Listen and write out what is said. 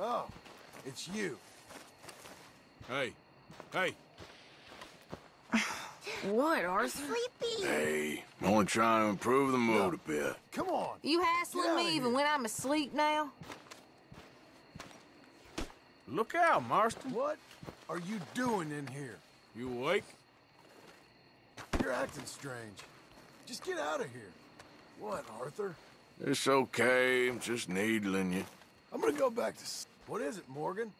Oh, it's you. Hey, hey, What, Arthur? Sleepy. Hey, only trying to improve the mood a bit. Come on. You hassling me even when I'm asleep now? look out, Marston. What are you doing in here? You awake? You're acting strange. Just get out of here. What, Arthur? It's okay, I'm just needling you. I'm gonna go back to... What is it, Morgan?